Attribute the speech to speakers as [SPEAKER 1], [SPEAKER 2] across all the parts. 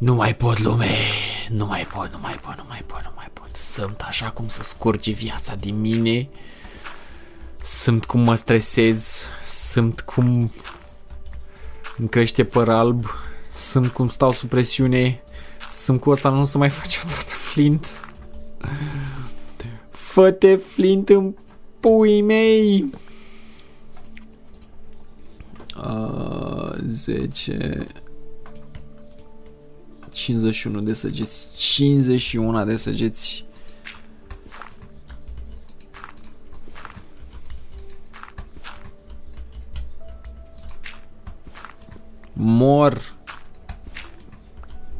[SPEAKER 1] Nu mai pot, lume! Nu mai pot, nu mai pot, nu mai pot, nu mai pot. Sunt așa cum să scurge viața din mine. Sunt cum mă stresez. Sunt cum îmi crește păr alb. Sunt cum stau sub presiune. Sunt cu asta nu se mai face odată Flint. Fă-te Flint în pui mei! Uh, 10 51 de săgeți. 51 de săgeți. Mor.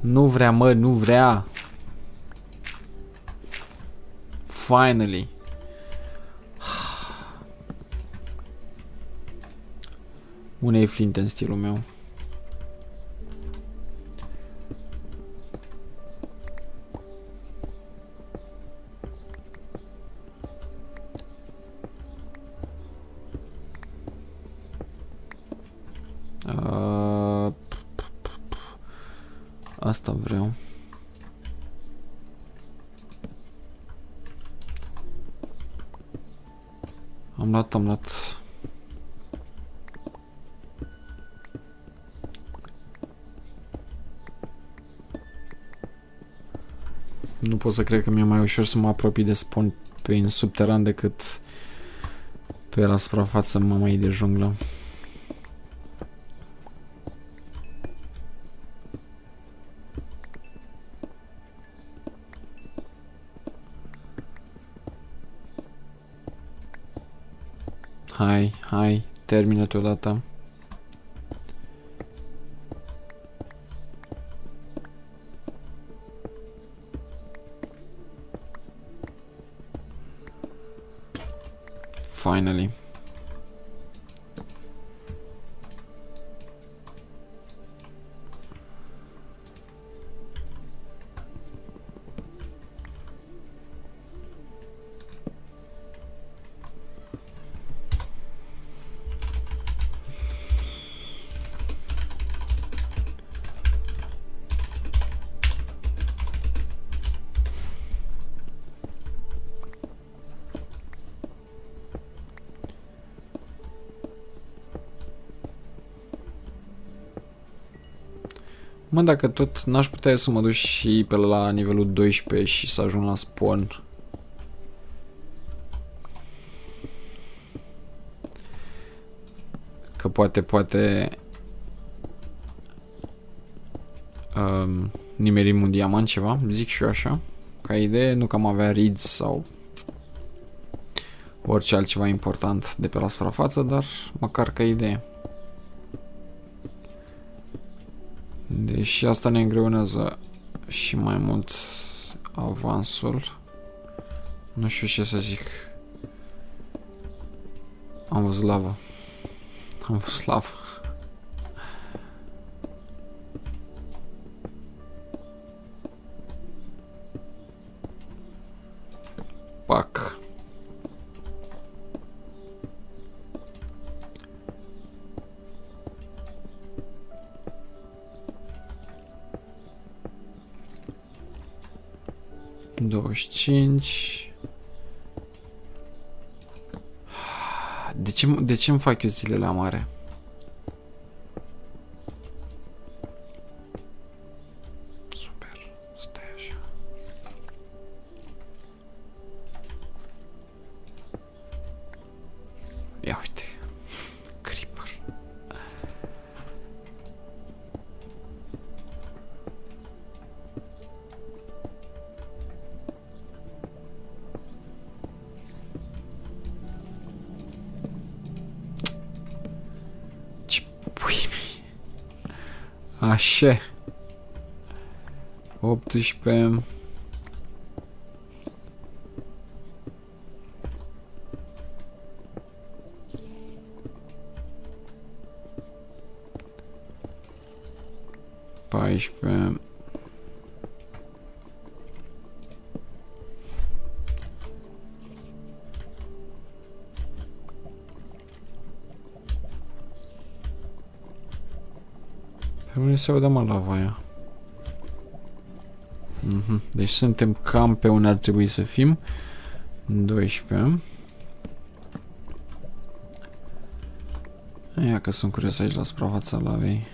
[SPEAKER 1] Nu vrea mă, nu vrea. Finally. Unei flinte în stilul meu. Asta vreau. Am luat, am luat Nu pot să cred că mi-e mai ușor să mă apropii de spawn prin subteran decât pe la suprafață mamei de junglă. Hai, hai, termină-te odată. finally. Mă, dacă tot n-aș putea să mă duc și pe la nivelul 12 și să ajung la spawn. Că poate, poate... Um, nimerim un diamant ceva, zic și eu așa. Ca idee, nu că am avea reads sau orice altceva important de pe la suprafață, dar măcar ca idee. Deși asta ne îngreunează și mai mult avansul. Nu știu ce să zic. Am văzut lavă. Am văzut lavă. 25 De ce, de ce îmi fac eu zilele mare? Așa. 18. Paisprezece. Se aude mă lava aia? Mm -hmm. Deci suntem cam pe unde ar trebui să fim. 12. Ia că sunt curios aici la suprafața lavei.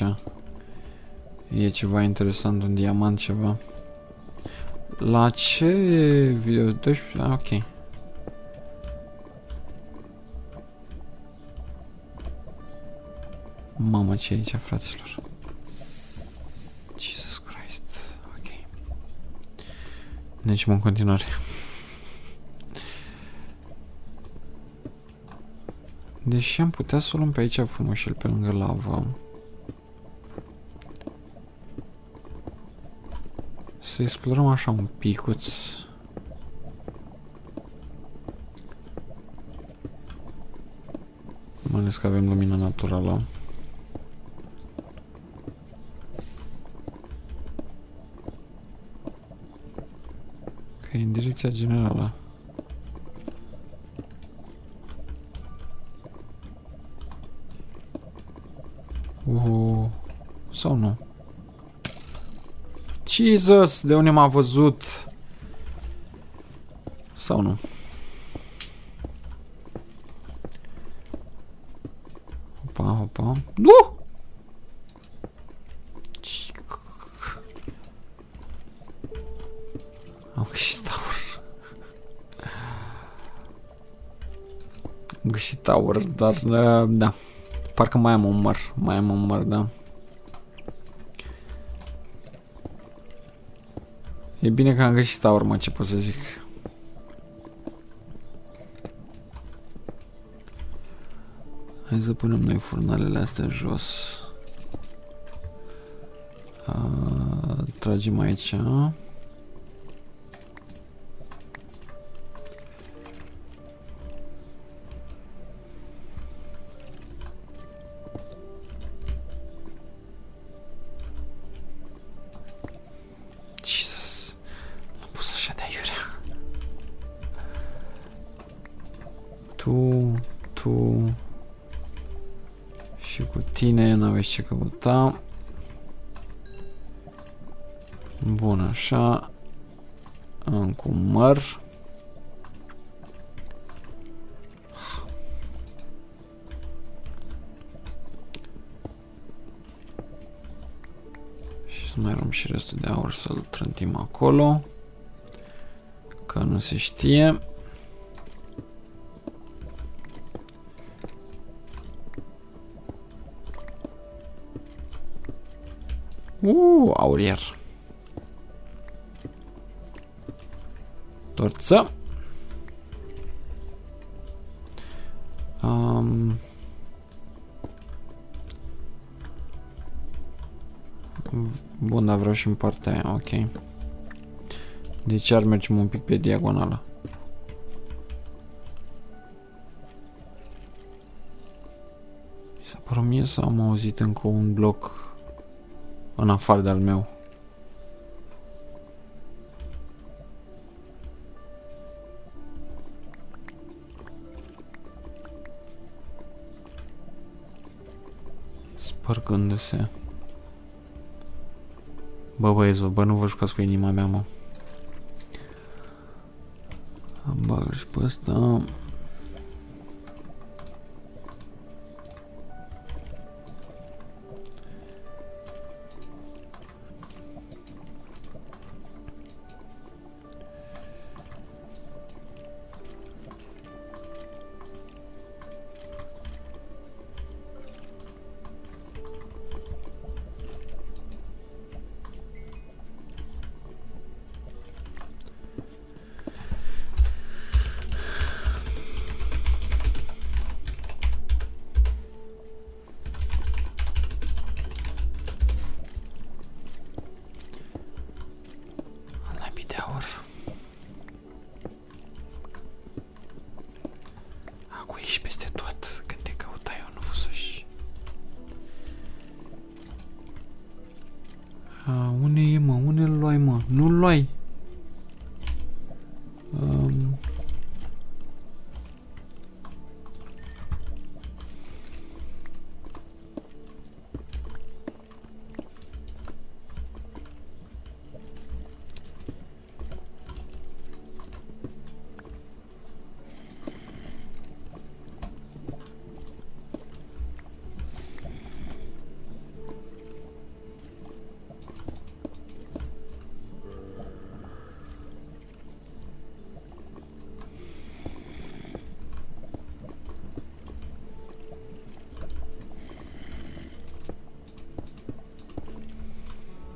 [SPEAKER 1] Aici e ceva interesant, un diamant, ceva. La ce video? 12? Ah, ok. Mamă, ce e aici, fraților? Jesus Christ. Ok. Deci, în continuare. Deși am putea să o luăm pe aici frumușel pe lângă lavă. Să explorăm așa un picuț. Mai ales că avem lumină naturală. Ok, în direcția generală. Uh, sau nu? Jesus, de unde m-a văzut? Sau nu? Opa, opa. Nu! Am găsit taur. Am găsit taur, dar uh, da. Parcă mai am un măr. Mai am un măr, da. E bine că am găsit taur, mă, ce pot să zic. Hai să punem noi furnalele astea jos. A, tragem aici. Tine n-aveți ce căuta. Bun, așa. Încă un măr. Și să mai luăm și restul de aur să-l trântim acolo. Că nu se știe. Aurier. Torță. Um, bun, dar vreau și în partea aia, ok. Deci ar mergem un pic pe diagonală. Mi s-a părut mie să am auzit încă un bloc în afară de al meu. Spărgându-se. Bă, băieți, bă, bă, nu vă jucați cu inima mea, mă. Am bag și pe ăsta. A, unde e, mă? Unde îl luai, mă? Nu-l luai.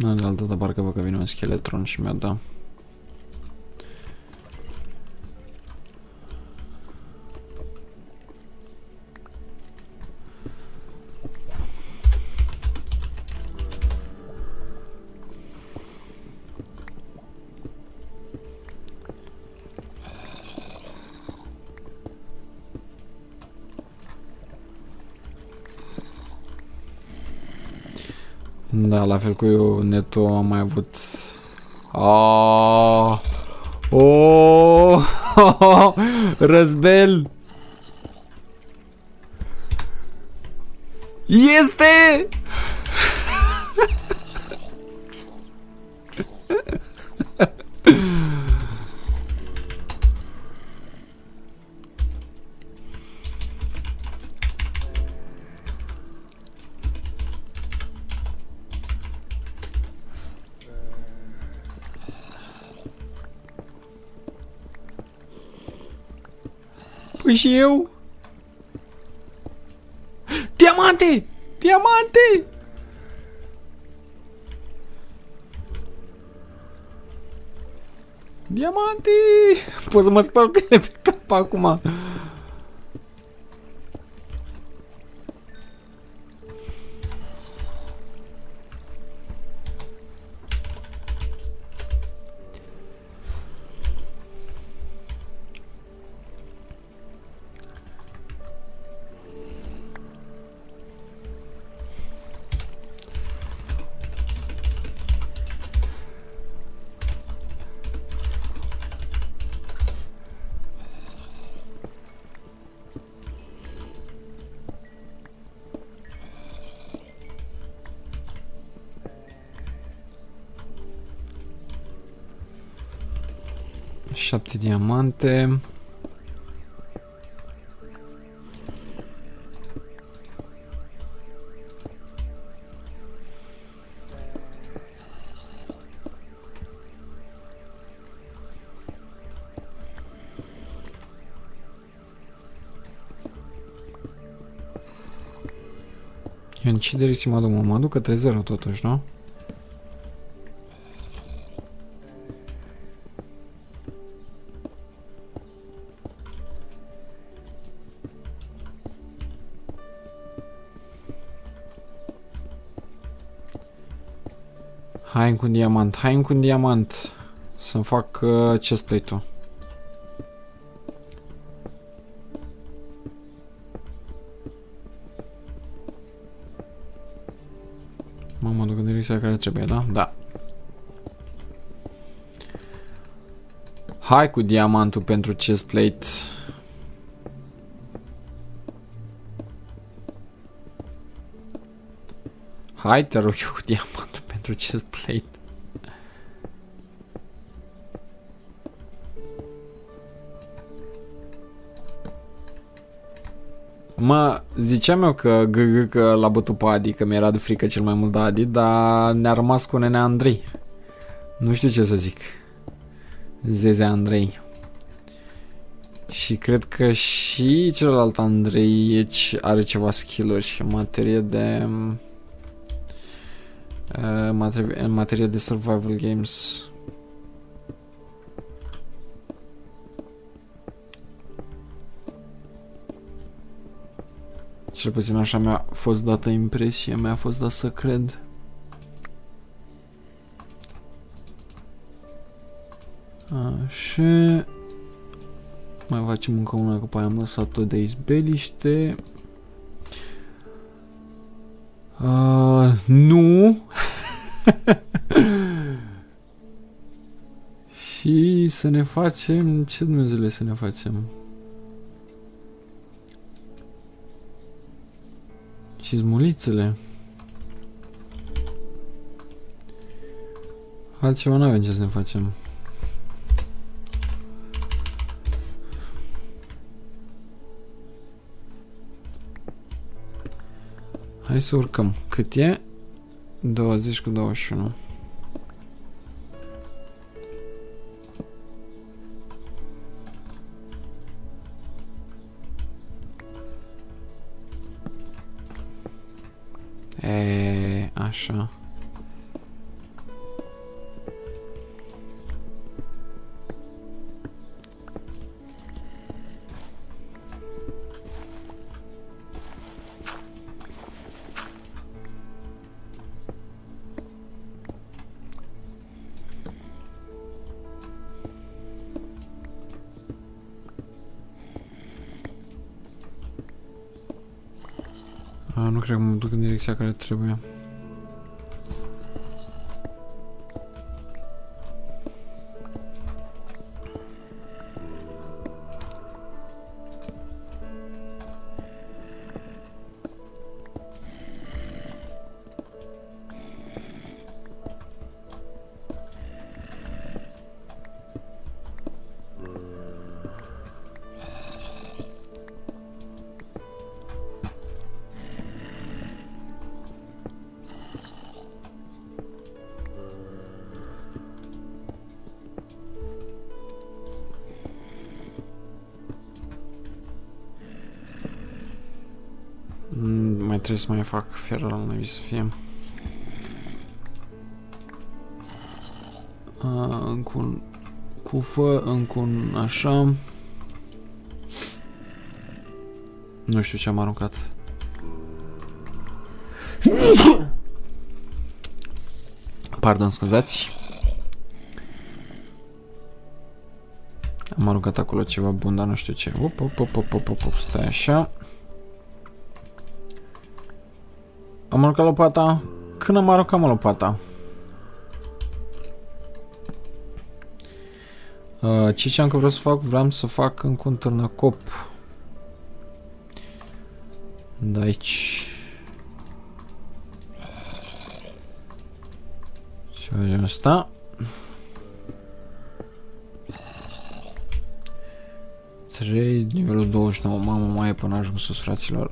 [SPEAKER 1] Nu, de altă parcă văd că vine un scheletron și mi-a dat. Da, la fel cu eu, netul am mai avut... Oh, oh, oh, răzbel! Este! Păi și eu? Diamante! Diamante! Diamante! Pot să mă spăl cu ele pe cap acum. Șapte diamante. Eu în ce direcție mă duc? Mă duc către 0 totuși, nu? Hai cu un diamant, hai cu un diamant. Să-mi fac uh, chestplate-ul Mă duc în direcția care trebuie, da? Da. Hai cu diamantul pentru chestplate Hai te rog eu cu diamantul pentru chest plate. Mă, ziceam eu că GG că l-a bătut pe Adi, că mi-era de frică cel mai mult de Adi, dar ne-a rămas cu nenea Andrei. Nu știu ce să zic. Zeze Andrei. Și cred că și celălalt Andrei are ceva skill-uri în materie de... Uh, materie, în materie de survival games. Cel puțin așa mi-a fost dată impresia, mi-a fost dat să cred. Așa. Mai facem încă una, că pe aia am lăsat-o de izbeliște. Uh, nu.
[SPEAKER 2] Să ne facem... Ce Dumnezeule să ne facem? Cizmulițele. Altceva nu avem ce să ne facem. Hai să urcăm. Cât e? 20 cu 21. E, așa. Mă duc în direcția care mai trebuie să mai fac feral naiv să fie. A, încă un cufă, încă un așa. Nu știu ce am aruncat. Pardon, scuzați. Am aruncat acolo ceva bun, dar nu știu ce. Op, op, op, op, op, op, op. stai așa. Am aruncat lopata. Când am aruncat mă lopata? Uh, ce ce am că vreau să fac? Vreau să fac încă un târnăcop. De aici. Ce facem asta? Trei, nivelul 29, mamă, mai e până ajung sus, fraților.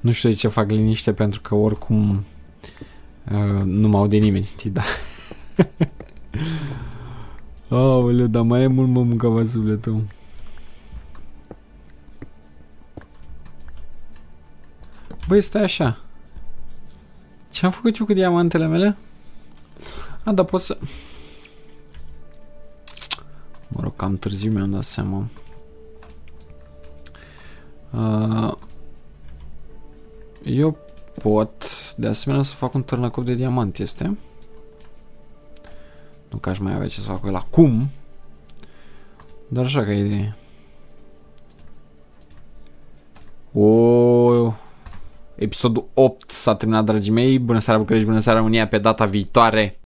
[SPEAKER 2] Nu știu de ce fac liniște pentru că oricum uh, nu mă aude nimeni, știi, da. Aoleu, dar mai e mult mă mâncava sufletul. Băi, stai așa. Ce am făcut eu cu diamantele mele? A, dar pot să... Mă rog, cam târziu mi-am dat seama. Uh, eu pot, de asemenea, să fac un târnăcop de diamant, este? Nu că aș mai avea ce să fac cu el acum. Dar așa ca idee. O, episodul 8 s-a terminat, dragii mei. Bună seara, București, bună seara, România, pe data viitoare.